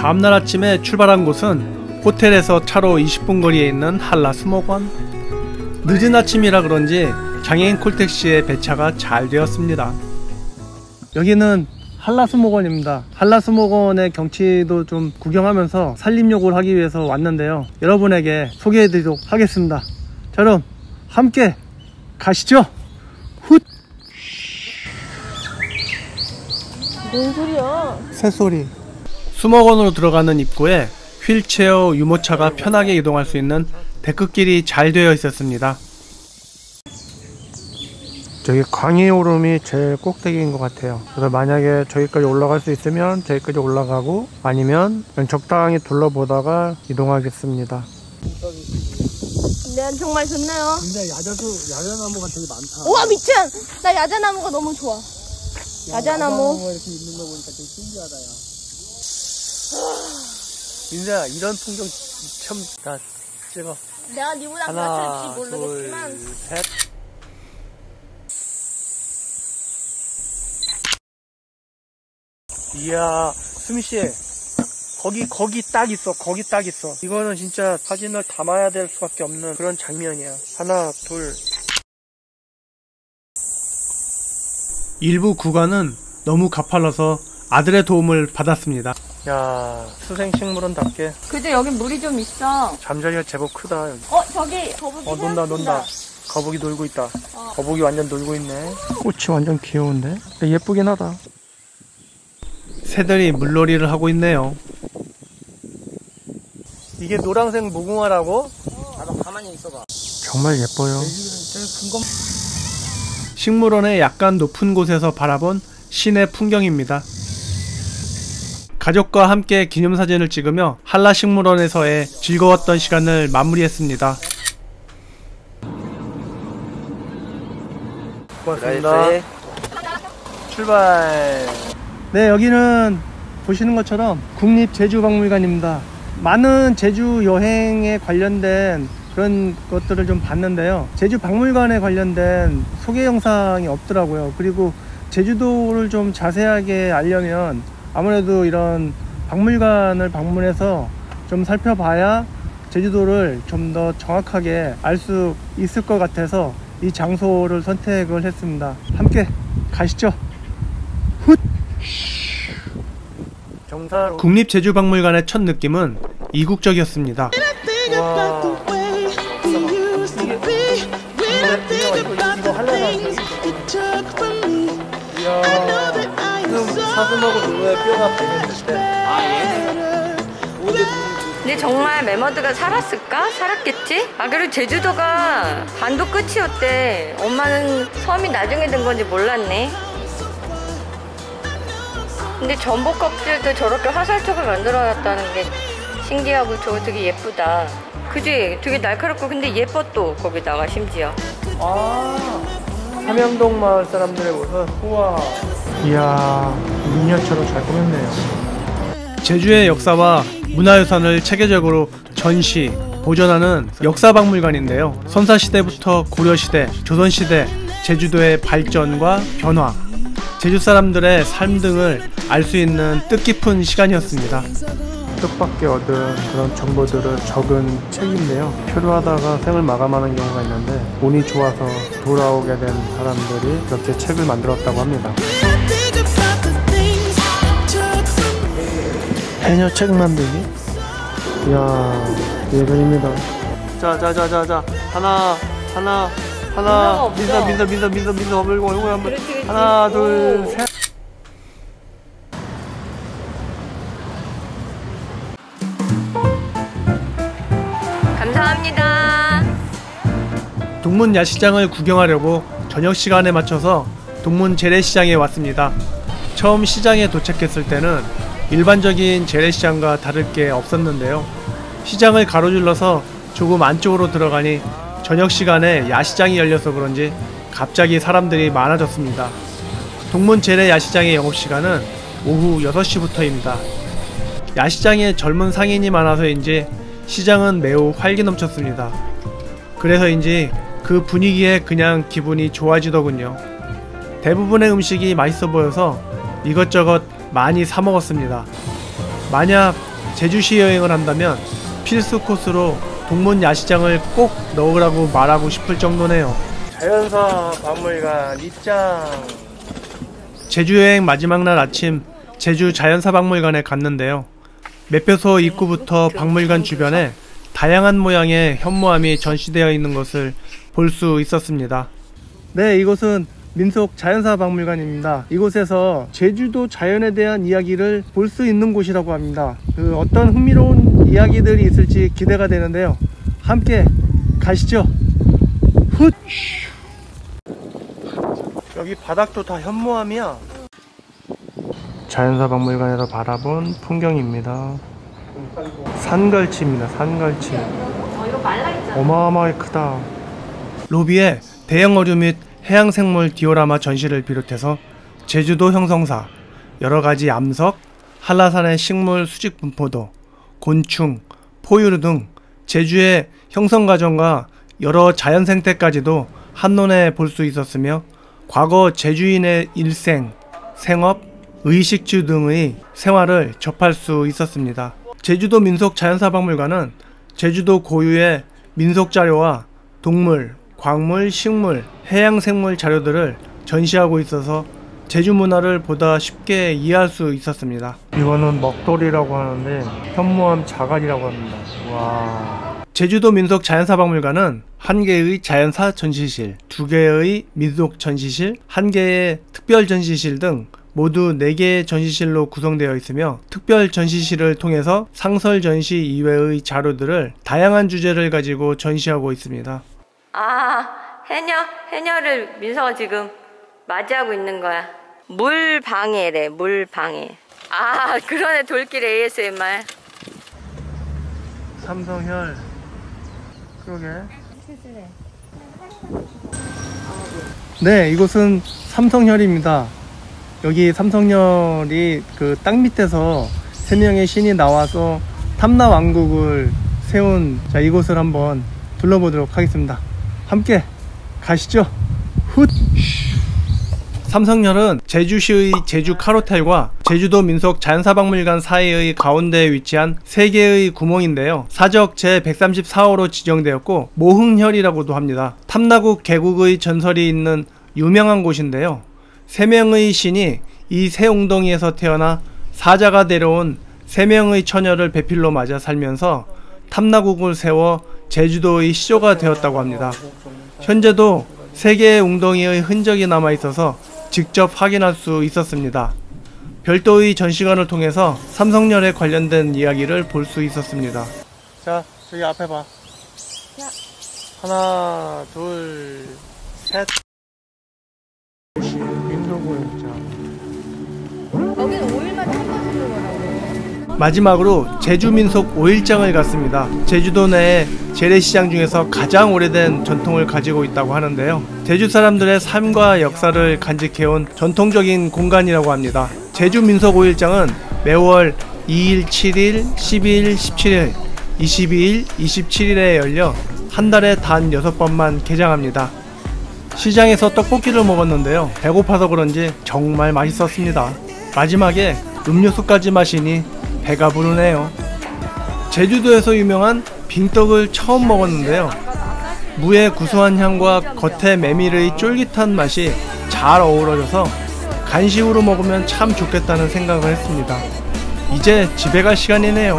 다음날 아침에 출발한 곳은 호텔에서 차로 20분 거리에 있는 한라 수목원. 늦은 아침이라 그런지 장애인 콜택시의 배차가 잘 되었습니다. 여기는 한라수목원입니다. 한라수목원의 경치도 좀 구경하면서 산림욕을 하기 위해서 왔는데요. 여러분에게 소개해드리도록 하겠습니다. 자, 그럼 함께 가시죠. 훗! 뭔 소리야? 새소리. 수목원으로 들어가는 입구에 휠체어 유모차가 편하게 이동할 수 있는 데크길이 잘 되어 있었습니다. 저기 광희 오름이 제일 꼭대기인 것 같아요. 그래서 만약에 저기까지 올라갈 수 있으면 저기까지 올라가고 아니면 그냥 적당히 둘러보다가 이동하겠습니다. 네, 정말 좋네요. 근데 야자수 야자나무가 되게 많다. 우와, 미친! 나 야자나무가 너무 좋아. 야자나무. 이렇게 있는 거 보니까 되게 신기하다, 야. 민서야, 이런 풍경 처음 다 찍어. 내가 니보다 하나, 맞출지 둘, 모르겠지만. 셋. 이야, 수미 씨. 거기, 거기 딱 있어. 거기 딱 있어. 이거는 진짜 사진을 담아야 될 수밖에 없는 그런 장면이야. 하나, 둘. 일부 구간은 너무 가팔라서 아들의 도움을 받았습니다. 야, 수생식물원답게 그죠, 여긴 물이 좀 있어. 잠자리가 제법 크다. 여기. 어, 저기, 거북이. 어 논다 논다 거북이 놀고 있다 거북이 완전 놀고 있네 꽃이 완전 귀여운데 예쁘긴 하다 새들이 물놀이를 하고 있네요 이게 노란색 무궁화라고? 나도 가만히 있어봐. 정말 예뻐요 식물원의 약간 높은 곳에서 바라본 시내 풍경입니다 가족과 함께 기념사진을 찍으며 한라식물원에서의 즐거웠던 시간을 마무리했습니다 고맙습니다. 출발. 네, 여기는 보시는 것처럼 국립제주박물관입니다. 많은 제주 여행에 관련된 그런 것들을 좀 봤는데요. 제주 박물관에 관련된 소개 영상이 없더라고요. 그리고 제주도를 좀 자세하게 알려면 아무래도 이런 박물관을 방문해서 좀 살펴봐야 제주도를 좀 더 정확하게 알 수 있을 것 같아서 이 장소를 선택을 했습니다. 함께 가시죠. 훗! 국립제주박물관의 첫 느낌은 이국적이었습니다. 와. 사슴하고 누구의 뼈가 발견될 때 아, 얘는. 오대 근데 정말 메머드가 살았을까? 살았겠지? 아 그리고 제주도가 반도 끝이었대 엄마는 섬이 나중에 된 건지 몰랐네 근데 전복 껍질도 저렇게 화살촉을 만들어놨다는 게 신기하고 저거 되게 예쁘다 그지? 되게 날카롭고 근데 예뻐 또 거기다가 심지어 아, 삼양동 마을 사람들의 모습. 우와. 이야, 미니어처로 잘 꾸몄네요. 제주의 역사와 문화유산을 체계적으로 전시, 보존하는 역사박물관인데요. 선사시대부터 고려시대, 조선시대, 제주도의 발전과 변화, 제주 사람들의 삶 등을 알 수 있는 뜻깊은 시간이었습니다. 뜻밖의 얻은 그런 정보들을 적은 책인데요. 표류하다가 생을 마감하는 경우가 있는데 운이 좋아서 돌아오게 된 사람들이 이렇게 책을 만들었다고 합니다. 해녀 책 만들기? 이야, 예술입니다. 자, 자, 자, 자, 자, 하나, 하나, 하나. 민서, 민서, 민서, 민서, 민서, 물고, 이거 한번, 그렇지, 그렇지. 하나, 오. 둘, 셋. 감사합니다 동문 야시장을 구경하려고 저녁 시간에 맞춰서 동문 재래시장에 왔습니다. 처음 시장에 도착했을 때는 일반적인 재래시장과 다를 게 없었는데요. 시장을 가로질러서 조금 안쪽으로 들어가니 저녁 시간에 야시장이 열려서 그런지 갑자기 사람들이 많아졌습니다. 동문 재래 야시장의 영업시간은 오후 6시부터입니다. 야시장에 젊은 상인이 많아서인지 시장은 매우 활기 넘쳤습니다. 그래서인지 그 분위기에 그냥 기분이 좋아지더군요. 대부분의 음식이 맛있어 보여서 이것저것 많이 사 먹었습니다. 만약 제주시 여행을 한다면 필수 코스로 동문 야시장을 꼭 넣으라고 말하고 싶을 정도네요. 자연사 박물관 입장. 제주 여행 마지막 날 아침 제주 자연사 박물관에 갔는데요. 매표소 입구부터 박물관 주변에 다양한 모양의 현무암이 전시되어 있는 것을 볼 수 있었습니다. 네, 이곳은 민속 자연사 박물관입니다. 이곳에서 제주도 자연에 대한 이야기를 볼 수 있는 곳이라고 합니다. 그 어떤 흥미로운 이야기들이 있을지 기대가 되는데요. 함께 가시죠. 훗! 여기 바닥도 다 현무암이야. 자연사 박물관에서 바라본 풍경입니다. 산갈치입니다. 산갈치. 어마어마하게 크다. 로비에 대형 어류 및 해양생물 디오라마 전시를 비롯해서 제주도 형성사, 여러 가지 암석, 한라산의 식물 수직 분포도, 곤충, 포유류 등 제주의 형성 과정과 여러 자연 생태까지도 한눈에 볼 수 있었으며 과거 제주인의 일생, 생업, 의식주 등의 생활을 접할 수 있었습니다. 제주도 민속 자연사박물관은 제주도 고유의 민속 자료와 동물, 광물, 식물, 해양 생물 자료들을 전시하고 있어서 제주 문화를 보다 쉽게 이해할 수 있었습니다. 이거는 먹돌이라고 하는데 현무암 자갈이라고 합니다. 와. 제주도 민속 자연사박물관은 한 개의 자연사 전시실, 두 개의 민속 전시실, 한 개의 특별 전시실 등 모두 4개의 전시실로 구성되어 있으며 특별 전시실을 통해서 상설 전시 이외의 자료들을 다양한 주제를 가지고 전시하고 있습니다. 아, 해녀, 해녀를 민서가 지금 맞이하고 있는 거야. 물 방해래, 물 방해. 아, 그러네, 돌길 ASMR. 삼성혈 그러게 네 이곳은 삼성혈입니다 여기 삼성혈이 그 땅 밑에서 세 명의 신이 나와서 탐나 왕국을 세운 자 이곳을 한번 둘러보도록 하겠습니다 함께 가시죠 훗 삼성열은 제주시의 제주 카로텔과 제주도 민속 자연사박물관 사이의 가운데에 위치한 세 개의 구멍인데요. 사적 제134호로 지정되었고 모흥혈이라고도 합니다. 탐나국 계곡의 전설이 있는 유명한 곳인데요. 세 명의 신이 이 새 웅덩이에서 태어나 사자가 데려온 세 명의 처녀를 배필로 맞아 살면서 탐나국을 세워 제주도의 시조가 되었다고 합니다. 현재도 세 개의 웅덩이의 흔적이 남아 있어서 직접 확인할 수 있었습니다. 별도의 전시관을 통해서 삼성열에 관련된 이야기를 볼 수 있었습니다. 자, 저기 앞에 봐. 하나, 둘, 셋. 여기는 5일만 마지막으로 제주민속 5일장을 갔습니다. 제주도 내 재래시장 중에서 가장 오래된 전통을 가지고 있다고 하는데요. 제주 사람들의 삶과 역사를 간직해온 전통적인 공간이라고 합니다. 제주민속 5일장은 매월 2일, 7일, 12일, 17일, 22일, 27일에 열려 한 달에 단 6번만 개장합니다. 시장에서 떡볶이를 먹었는데요. 배고파서 그런지 정말 맛있었습니다. 마지막에 음료수까지 마시니 배가 부르네요. 제주도에서 유명한 빙떡을 처음 먹었는데요. 무의 구수한 향과 겉에 메밀의 쫄깃한 맛이 잘 어우러져서 간식으로 먹으면 참 좋겠다는 생각을 했습니다. 이제 집에 갈 시간이네요.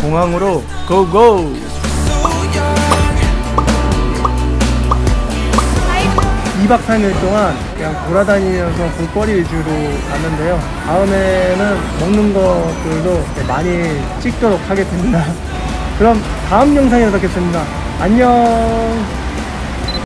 공항으로 고고! 2박 3일 동안 그냥 돌아다니면서 볼거리 위주로 갔는데요. 다음에는 먹는 것들도 많이 찍도록 하겠습니다. 그럼 다음 영상에서 뵙겠습니다. 안녕!